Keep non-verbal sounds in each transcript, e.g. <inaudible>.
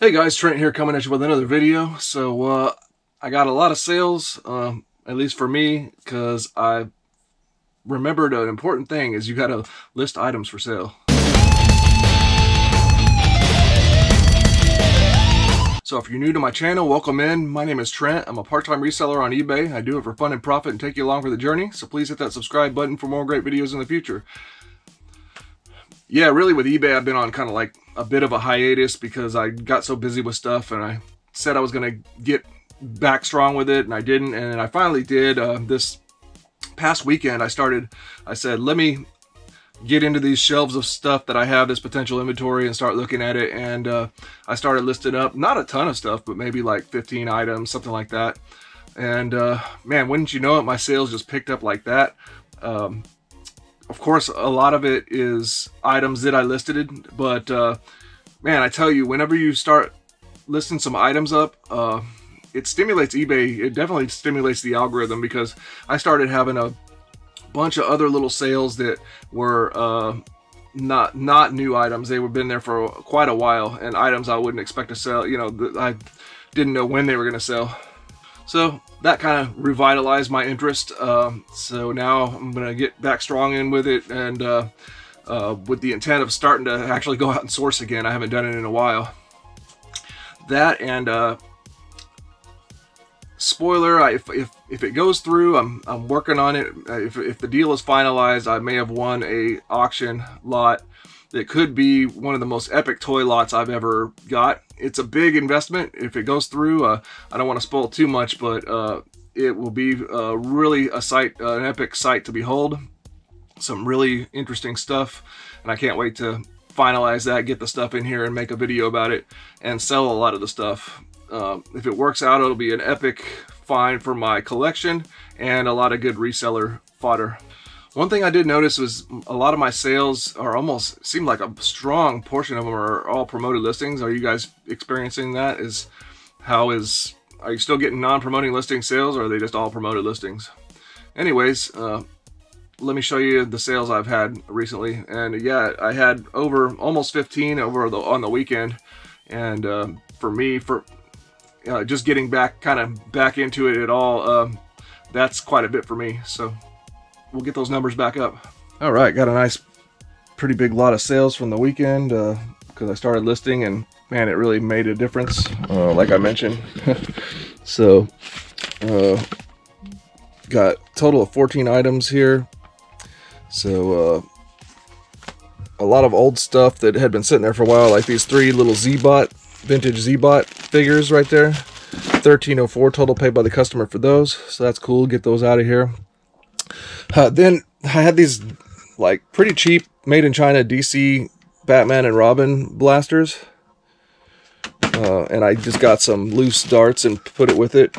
Hey guys, Trent here coming at you with another video. So uh, I got a lot of sales, um, at least for me, because I remembered an important thing is you got to list items for sale. So if you're new to my channel, welcome in. My name is Trent. I'm a part-time reseller on eBay. I do it for fun and profit and take you along for the journey. So please hit that subscribe button for more great videos in the future yeah, really with eBay, I've been on kind of like a bit of a hiatus because I got so busy with stuff and I said I was going to get back strong with it and I didn't. And I finally did. Uh, this past weekend, I started, I said, let me get into these shelves of stuff that I have this potential inventory and start looking at it. And uh, I started listing up, not a ton of stuff, but maybe like 15 items, something like that. And uh, man, wouldn't you know it, my sales just picked up like that. Um, of course, a lot of it is items that I listed, but uh, man, I tell you, whenever you start listing some items up, uh, it stimulates eBay. It definitely stimulates the algorithm because I started having a bunch of other little sales that were uh, not not new items. They were been there for quite a while, and items I wouldn't expect to sell. You know, I didn't know when they were going to sell. So that kind of revitalized my interest. Um, so now I'm going to get back strong in with it and uh, uh, with the intent of starting to actually go out and source again. I haven't done it in a while. That and uh, spoiler, I, if, if, if it goes through, I'm, I'm working on it. If, if the deal is finalized, I may have won a auction lot that could be one of the most epic toy lots I've ever got. It's a big investment. If it goes through, uh, I don't want to spoil too much, but uh, it will be uh, really a sight, uh, an epic sight to behold. Some really interesting stuff, and I can't wait to finalize that, get the stuff in here and make a video about it and sell a lot of the stuff. Uh, if it works out, it'll be an epic find for my collection and a lot of good reseller fodder. One thing I did notice was a lot of my sales are almost seem like a strong portion of them are all promoted listings. Are you guys experiencing that? Is how is are you still getting non-promoting listing sales or are they just all promoted listings? Anyways, uh, let me show you the sales I've had recently. And yeah, I had over almost 15 over the on the weekend. And uh, for me, for uh, just getting back kind of back into it at all, um, that's quite a bit for me. So we'll get those numbers back up. All right, got a nice, pretty big lot of sales from the weekend because uh, I started listing and man, it really made a difference, uh, like I mentioned. <laughs> so, uh, got total of 14 items here. So, uh, a lot of old stuff that had been sitting there for a while, like these three little Z-Bot, vintage Z-Bot figures right there. 1304 total paid by the customer for those. So that's cool. Get those out of here. Uh, then I had these like pretty cheap made in China DC Batman and Robin blasters. Uh, and I just got some loose darts and put it with it.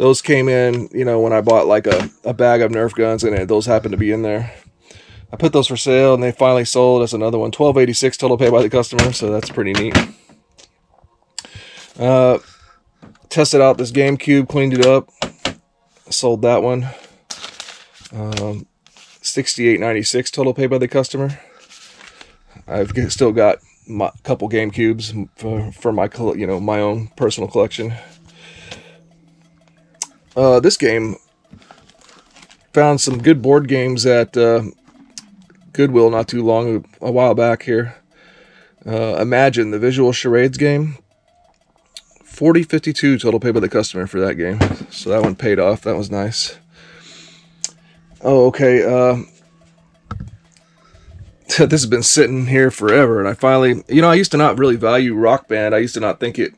Those came in, you know, when I bought like a, a bag of Nerf guns and those happened to be in there. I put those for sale and they finally sold. That's another one. 1286 total pay by the customer, so that's pretty neat. Uh, tested out this GameCube, cleaned it up, sold that one. Um, 68.96 total pay by the customer. I've still got a couple Game Cubes for, for my you know my own personal collection. Uh, this game found some good board games at uh, Goodwill not too long a while back here. Uh, Imagine the visual charades game. 4052 total pay by the customer for that game. So that one paid off. That was nice. Oh, okay. Uh, <laughs> this has been sitting here forever, and I finally, you know, I used to not really value Rock Band. I used to not think it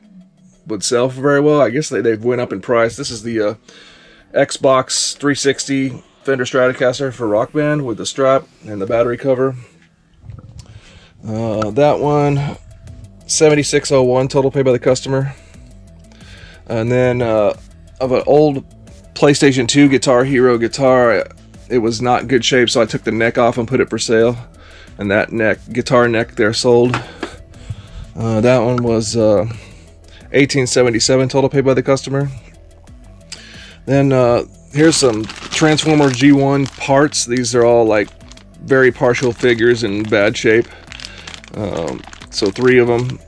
would sell very well. I guess they they've went up in price. This is the uh, Xbox 360 Fender Stratocaster for Rock Band with the strap and the battery cover. Uh, that one, 7601 total paid by the customer. And then uh, of an old PlayStation 2 Guitar Hero guitar, it was not good shape, so I took the neck off and put it for sale. And that neck, guitar neck there sold. Uh, that one was uh, 1877 total paid by the customer. Then uh, here's some Transformer G1 parts. These are all like very partial figures in bad shape. Um, so three of them.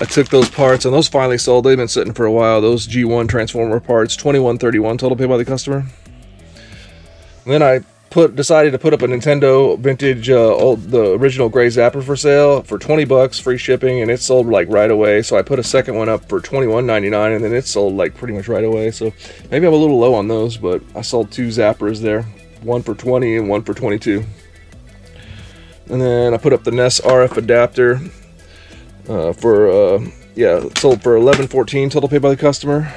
I took those parts and those finally sold. They've been sitting for a while. Those G1 transformer parts, 2131 total paid by the customer. And then I put decided to put up a Nintendo vintage uh, old the original gray zapper for sale for 20 bucks free shipping and it sold like right away. So I put a second one up for 21.99 and then it sold like pretty much right away. So maybe I'm a little low on those but I sold two zappers there one for 20 and one for 22 and then I put up the NES RF adapter uh, for uh, yeah sold for 11.14 total paid by the customer.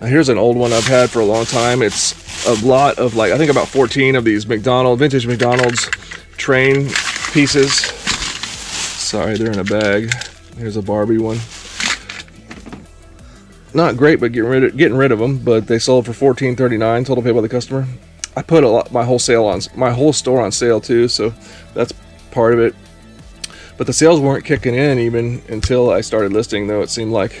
Now here's an old one I've had for a long time. It's a lot of like, I think about 14 of these McDonald, vintage McDonald's train pieces. Sorry, they're in a bag. Here's a Barbie one. Not great, but getting rid of, getting rid of them. But they sold for 14.39 total pay by the customer. I put a lot, my whole sale on my whole store on sale too, so that's part of it. But the sales weren't kicking in even until I started listing, though it seemed like.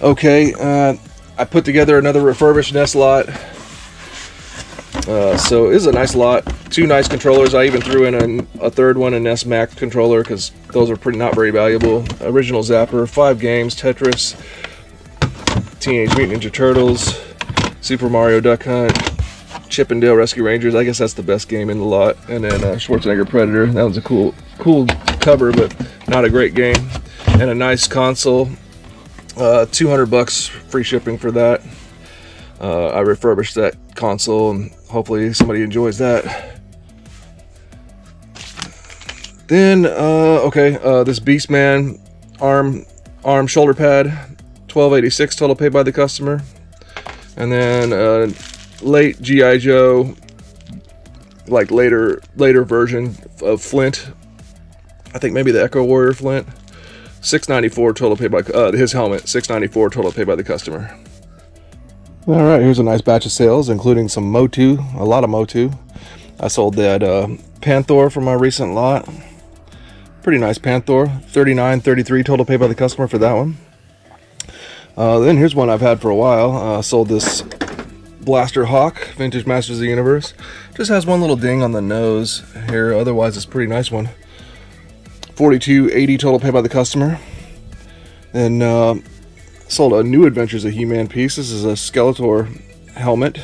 Okay, uh, I put together another refurbished NES lot. Uh, so it is a nice lot. Two nice controllers. I even threw in a, a third one, a NES Max controller, because those are pretty not very valuable. Original Zapper, five games, Tetris, Teenage Mutant Ninja Turtles, Super Mario Duck Hunt, Chip 'n Dale Rescue Rangers. I guess that's the best game in the lot. And then uh, Schwarzenegger Predator. That was a cool, cool cover, but not a great game. And a nice console uh, 200 bucks free shipping for that. Uh, I refurbished that console and hopefully somebody enjoys that. Then, uh, okay, uh, this Beastman arm arm shoulder pad, 1286 total paid by the customer. And then uh, late GI Joe, like later later version of Flint. I think maybe the Eco Warrior Flint. 694 total paid by uh, his helmet 694 total paid by the customer. All right here's a nice batch of sales including some motu a lot of motu. I sold that uh, panther from my recent lot. Pretty nice panther 39 33 total paid by the customer for that one. Uh, then here's one i've had for a while. Uh, sold this blaster hawk vintage masters of the universe. Just has one little ding on the nose here otherwise it's pretty nice one 42.80 total pay by the customer. Then uh, sold a new Adventures of He-Man piece. This is a Skeletor helmet.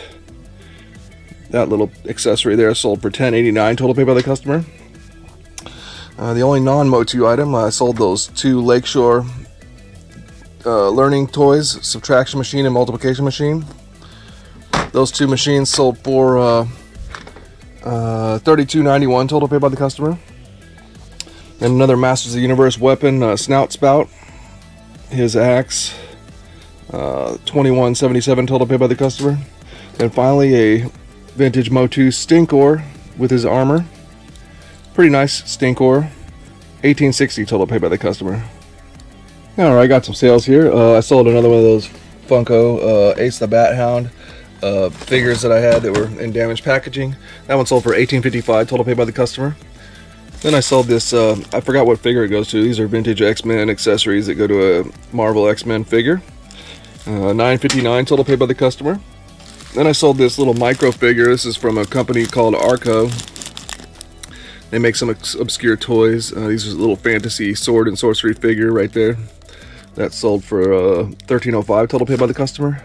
That little accessory there sold for 10.89 total pay by the customer. Uh, the only non-Motu item, I sold those two Lakeshore uh, learning toys, subtraction machine and multiplication machine. Those two machines sold for uh, uh, 32.91 total pay by the customer. And another Masters of the Universe weapon, uh, Snout Spout. His axe, uh, 2177 total paid by the customer. And finally, a vintage Motu Stinkor with his armor. Pretty nice Stinkor. 1860 total paid by the customer. Alright, I got some sales here. Uh, I sold another one of those Funko uh, Ace the Bat Hound uh, figures that I had that were in damaged packaging. That one sold for 1855 total paid by the customer. Then I sold this, uh, I forgot what figure it goes to. These are vintage X-Men accessories that go to a Marvel X-Men figure. Uh, 9.59 total paid by the customer. Then I sold this little micro figure. This is from a company called Arco. They make some obscure toys. Uh, these are a little fantasy sword and sorcery figure right there. That sold for uh, 13.05 total paid by the customer.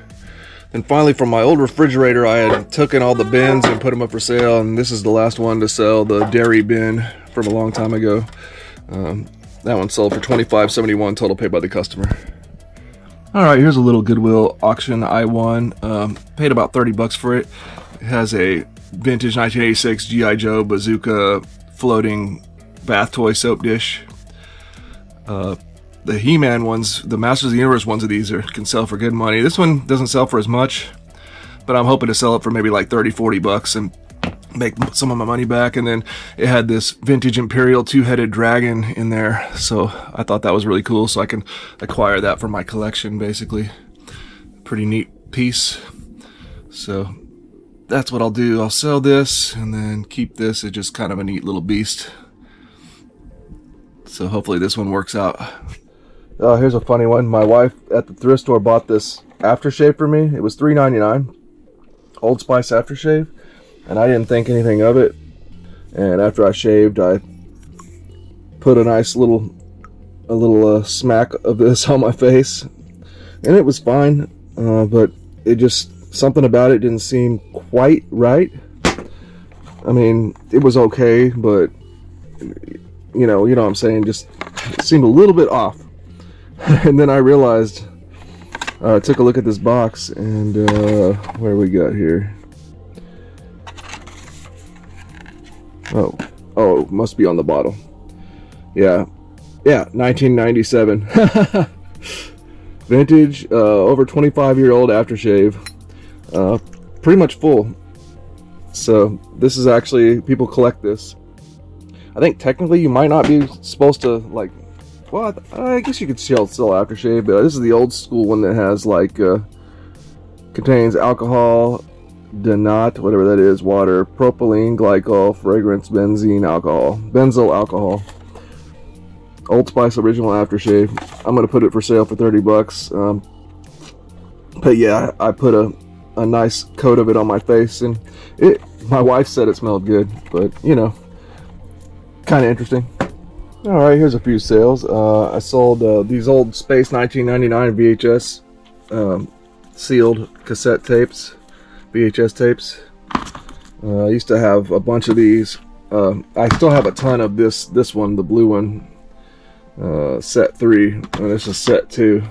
And finally, from my old refrigerator, I had taken all the bins and put them up for sale. And this is the last one to sell, the dairy bin from a long time ago. Um, that one sold for 25.71 total paid by the customer. All right, here's a little Goodwill auction I won. Um, paid about 30 bucks for it. It has a vintage 1986 GI Joe bazooka floating bath toy soap dish. Uh, the He-Man ones, the Masters of the Universe ones of these are, can sell for good money. This one doesn't sell for as much, but I'm hoping to sell it for maybe like 30, 40 bucks and make some of my money back. And then it had this vintage Imperial two-headed dragon in there. So I thought that was really cool. So I can acquire that for my collection, basically. Pretty neat piece. So that's what I'll do. I'll sell this and then keep this. It's just kind of a neat little beast. So hopefully this one works out. Oh, here's a funny one. My wife at the thrift store bought this aftershave for me. It was $3.99. Old Spice aftershave and I didn't think anything of it. And after I shaved, I put a nice little a little uh, smack of this <laughs> on my face, and it was fine. Uh, but it just something about it didn't seem quite right. I mean, it was okay, but you know, you know what I'm saying, just seemed a little bit off. <laughs> and then I realized, uh, I took a look at this box, and uh, where we got here? Oh, oh, must be on the bottle. Yeah, yeah, 1997. <laughs> Vintage, uh, over 25 year old aftershave. Uh, pretty much full. So this is actually, people collect this. I think technically you might not be supposed to like, well, I guess you could still sell aftershave, but this is the old school one that has like, uh, contains alcohol, denat, whatever that is, water, propylene, glycol, fragrance, benzene, alcohol, benzyl alcohol. Old Spice Original Aftershave. I'm gonna put it for sale for 30 bucks. Um, but yeah, I put a, a nice coat of it on my face, and it. My wife said it smelled good, but you know, kind of interesting. All right, here's a few sales. Uh, I sold uh, these old Space 1999 VHS um, sealed cassette tapes, VHS tapes. Uh, I used to have a bunch of these. Uh, I still have a ton of this this one, the blue one, uh, set three, and this is set two.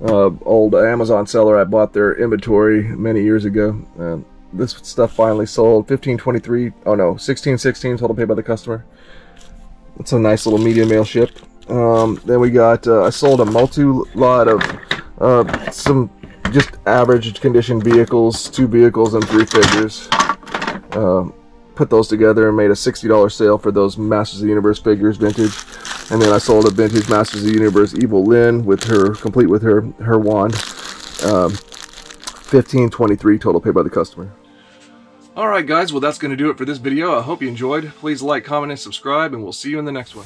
Uh, old Amazon seller, I bought their inventory many years ago. Uh, this stuff finally sold. 1523, oh no, 1616 total paid by the customer. It's a nice little medium mail ship. Um, then we got, uh, I sold a multi-lot of uh, some just average condition vehicles, two vehicles and three figures. Uh, put those together and made a $60 sale for those Masters of the Universe figures, vintage. And then I sold a vintage Masters of the Universe Evil Lynn with her, complete with her, her wand. Um, 1523 total paid by the customer. Alright guys, well that's going to do it for this video. I hope you enjoyed. Please like, comment, and subscribe, and we'll see you in the next one.